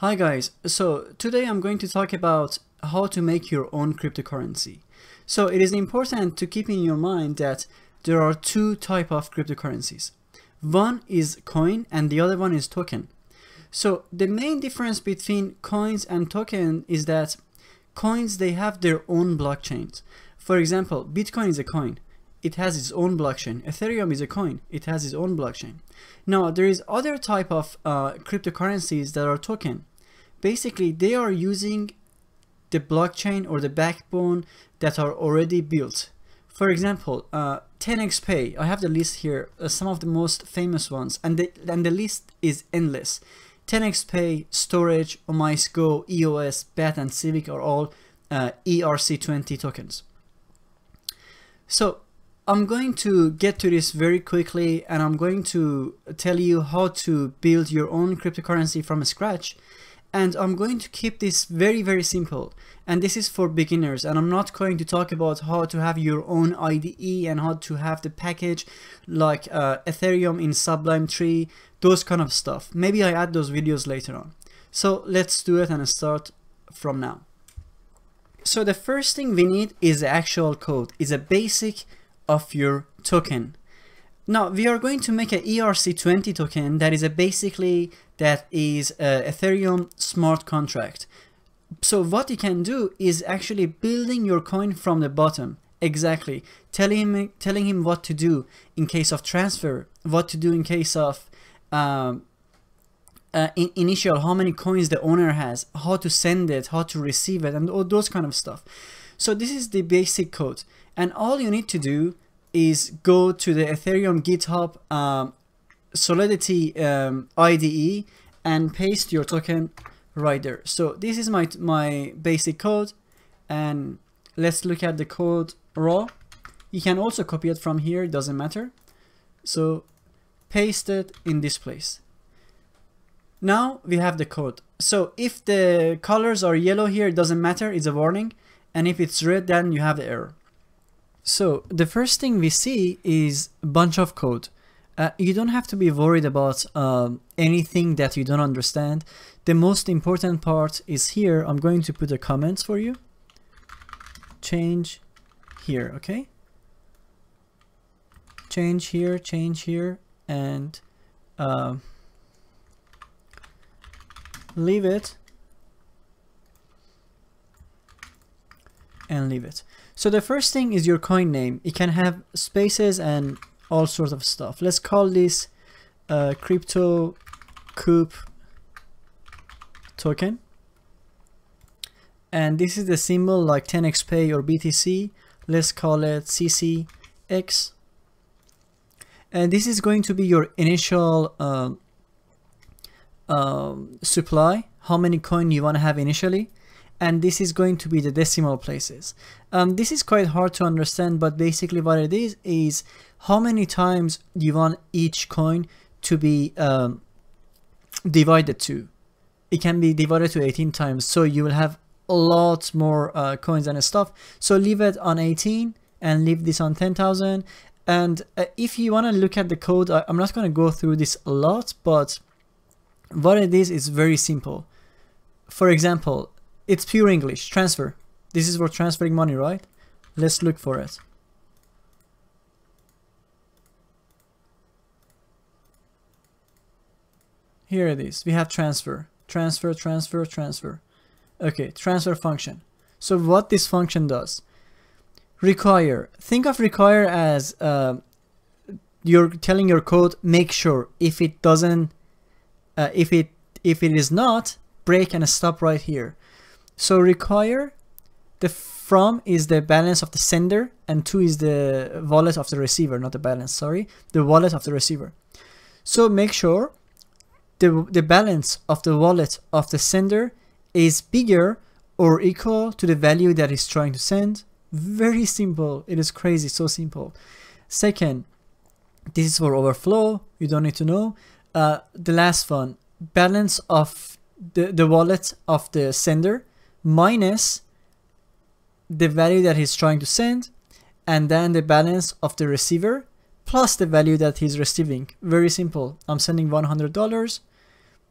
Hi guys, so today I'm going to talk about how to make your own cryptocurrency. So it is important to keep in your mind that there are two type of cryptocurrencies. One is coin and the other one is token. So the main difference between coins and token is that coins they have their own blockchains. For example, Bitcoin is a coin it has its own blockchain. Ethereum is a coin. It has its own blockchain. Now, there is other type of uh, cryptocurrencies that are token. Basically, they are using the blockchain or the backbone that are already built. For example, uh, TenX Pay, I have the list here, uh, some of the most famous ones, and the, and the list is endless. TenX Pay, Storj, OmiseGO, EOS, BAT, and Civic are all uh, ERC20 tokens. So I'm going to get to this very quickly and I'm going to tell you how to build your own cryptocurrency from scratch. And I'm going to keep this very very simple. And this is for beginners. And I'm not going to talk about how to have your own IDE and how to have the package like uh, Ethereum in Sublime Tree those kind of stuff. Maybe I add those videos later on. So let's do it and start from now. So the first thing we need is the actual code. Is a basic of your token. Now we are going to make an ERC20 token that is a basically that is a Ethereum smart contract. So what you can do is actually building your coin from the bottom. Exactly. Telling him, telling him what to do in case of transfer, what to do in case of um, uh, in initial, how many coins the owner has, how to send it, how to receive it, and all those kind of stuff. So this is the basic code. And all you need to do is go to the Ethereum GitHub um, Solidity um, IDE and paste your token right there. So this is my, my basic code and let's look at the code raw. You can also copy it from here, it doesn't matter. So paste it in this place. Now we have the code. So if the colors are yellow here, it doesn't matter, it's a warning. And if it's red, then you have the error. So the first thing we see is a bunch of code. Uh, you don't have to be worried about um, anything that you don't understand. The most important part is here. I'm going to put the comments for you. Change here, okay? Change here, change here, and uh, leave it and leave it. So the first thing is your coin name. It can have spaces and all sorts of stuff. Let's call this uh, crypto coop token. And this is the symbol like 10xpay or BTC. Let's call it CCX. And this is going to be your initial um, um, supply, how many coin you want to have initially and this is going to be the decimal places. Um, this is quite hard to understand, but basically what it is, is how many times you want each coin to be um, divided to. It can be divided to 18 times, so you will have a lot more uh, coins and stuff. So leave it on 18 and leave this on 10,000. And uh, if you want to look at the code, I, I'm not going to go through this a lot, but what it is is very simple. For example, it's pure English. Transfer. This is for transferring money, right? Let's look for it. Here it is. We have transfer. Transfer, transfer, transfer. Okay, transfer function. So what this function does. Require. Think of require as uh, you're telling your code make sure if it doesn't uh, if it if it is not break and stop right here so require the from is the balance of the sender and two is the wallet of the receiver, not the balance, sorry, the wallet of the receiver. So make sure the, the balance of the wallet of the sender is bigger or equal to the value that is trying to send. Very simple. It is crazy, so simple. Second, this is for overflow. You don't need to know. Uh, the last one, balance of the, the wallet of the sender minus the value that he's trying to send and then the balance of the receiver plus the value that he's receiving. Very simple. I'm sending $100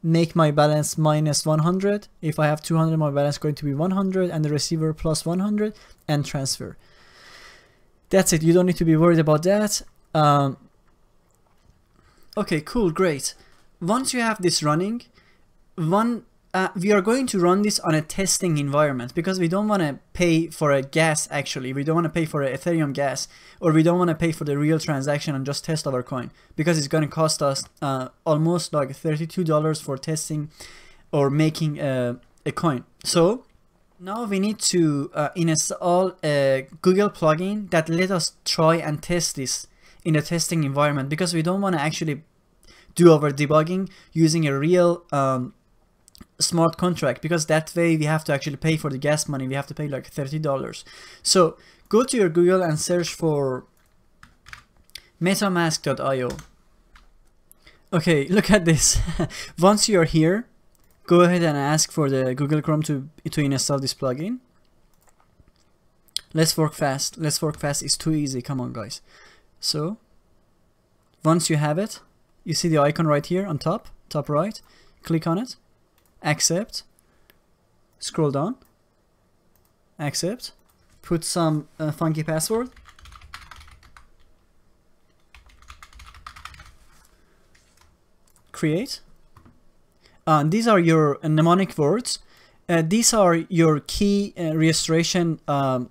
make my balance minus 100. If I have 200, my balance is going to be 100 and the receiver plus 100 and transfer. That's it. You don't need to be worried about that. Um, okay, cool, great. Once you have this running, one uh, we are going to run this on a testing environment because we don't want to pay for a gas actually. We don't want to pay for an ethereum gas or we don't want to pay for the real transaction and just test our coin because it's going to cost us uh, almost like $32 for testing or making a, a coin. So now we need to uh, install a google plugin that let us try and test this in a testing environment because we don't want to actually do our debugging using a real um, smart contract because that way we have to actually pay for the gas money we have to pay like $30 so go to your google and search for metamask.io okay look at this. Once you're here go ahead and ask for the google chrome to to install this plugin. Let's work fast. Let's work fast. It's too easy. Come on guys. So once you have it you see the icon right here on top top right. Click on it accept, scroll down, accept, put some uh, funky password, create. Uh, these are your mnemonic words. Uh, these are your key uh, registration um,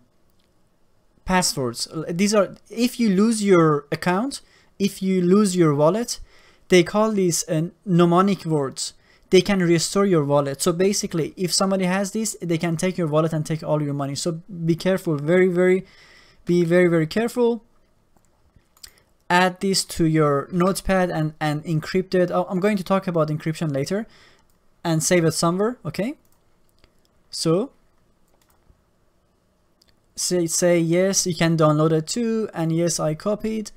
passwords. These are, if you lose your account, if you lose your wallet, they call these uh, mnemonic words they can restore your wallet. So basically, if somebody has this, they can take your wallet and take all your money. So be careful, very, very, be very, very careful. Add this to your notepad and, and encrypt it. Oh, I'm going to talk about encryption later and save it somewhere, okay? So say, say yes, you can download it too. And yes, I copied.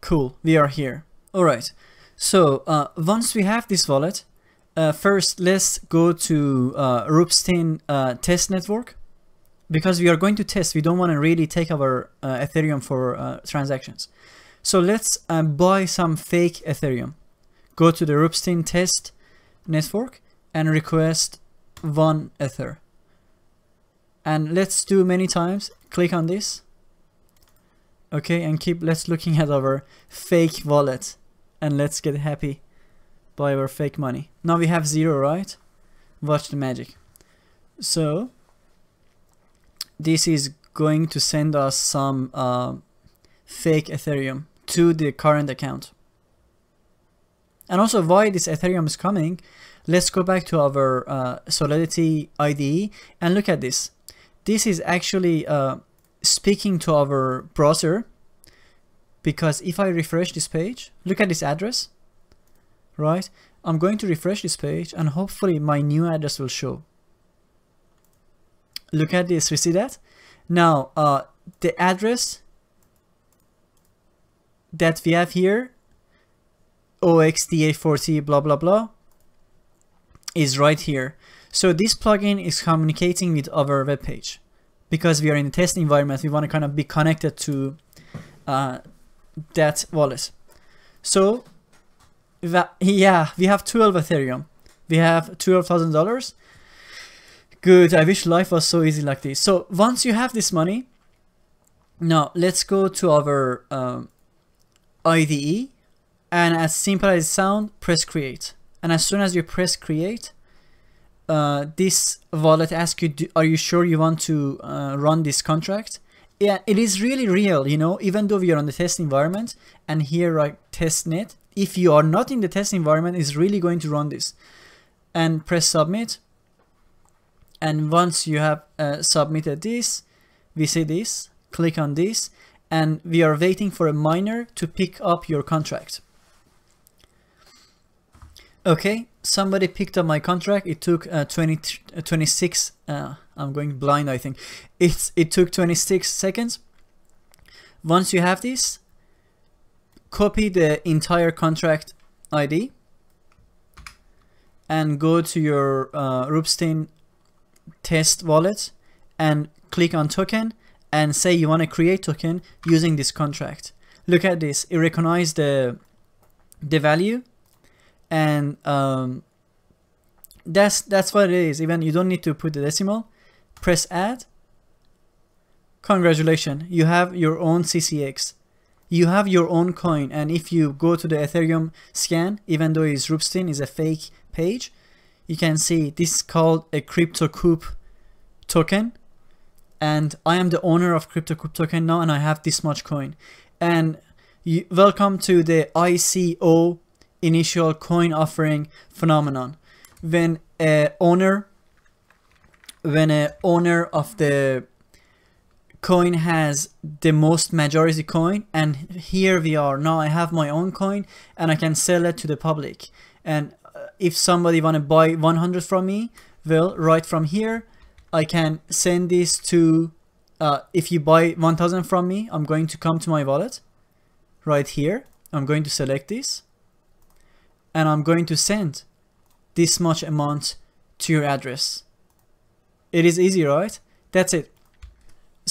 Cool, we are here. All right. So uh, once we have this wallet, uh, first, let's go to uh, uh, test network because we are going to test. We don't want to really take our uh, Ethereum for uh, transactions. So let's uh, buy some fake Ethereum. Go to the Ropsten test network and request one Ether. And let's do many times. Click on this. Okay, and keep let's looking at our fake wallet and let's get happy by our fake money. Now we have zero, right? Watch the magic. So this is going to send us some uh, fake Ethereum to the current account. And also why this Ethereum is coming, let's go back to our uh, Solidity IDE and look at this. This is actually uh, speaking to our browser because if I refresh this page, look at this address right? I'm going to refresh this page and hopefully my new address will show. Look at this, we see that? Now, uh, the address that we have here, OXDA40 blah blah blah, is right here. So this plugin is communicating with our web page. Because we are in a test environment, we want to kind of be connected to uh, that wallet. So yeah, we have 12 Ethereum. We have $12,000. Good, I wish life was so easy like this. So once you have this money, now let's go to our um, IDE and as simple as it press create. And as soon as you press create, uh, this wallet asks you, do, are you sure you want to uh, run this contract? Yeah, it is really real, you know, even though we are on the test environment and here like testnet, if you are not in the test environment is really going to run this. And press submit. And once you have uh, submitted this we see this click on this and we are waiting for a miner to pick up your contract. Okay somebody picked up my contract. It took uh, 20 uh, 26 uh, I'm going blind I think. It's it took 26 seconds. Once you have this copy the entire contract ID and go to your uh, Ropsten test wallet and click on token and say you want to create token using this contract. Look at this, it recognizes the, the value and um, that's that's what it is. Even you don't need to put the decimal. Press add. Congratulations you have your own ccx you have your own coin and if you go to the ethereum scan even though it's Ropsten is a fake page you can see this is called a CryptoCoop token. And I am the owner of CryptoCoop token now and I have this much coin. And you, welcome to the ICO initial coin offering phenomenon. When a owner when a owner of the coin has the most majority coin and here we are now I have my own coin and I can sell it to the public and uh, if somebody want to buy 100 from me well right from here I can send this to uh, if you buy 1000 from me I'm going to come to my wallet right here I'm going to select this and I'm going to send this much amount to your address. It is easy, right? That's it.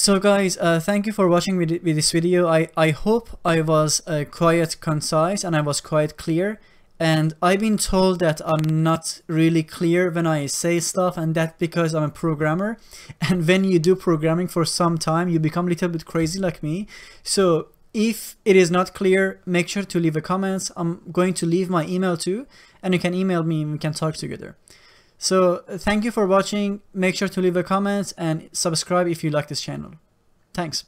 So guys, uh, thank you for watching with, with this video. I, I hope I was uh, quite concise and I was quite clear. And I've been told that I'm not really clear when I say stuff and that because I'm a programmer. And when you do programming for some time, you become a little bit crazy like me. So if it is not clear, make sure to leave a comment. I'm going to leave my email too, and you can email me and we can talk together. So uh, thank you for watching. Make sure to leave a comment and subscribe if you like this channel. Thanks.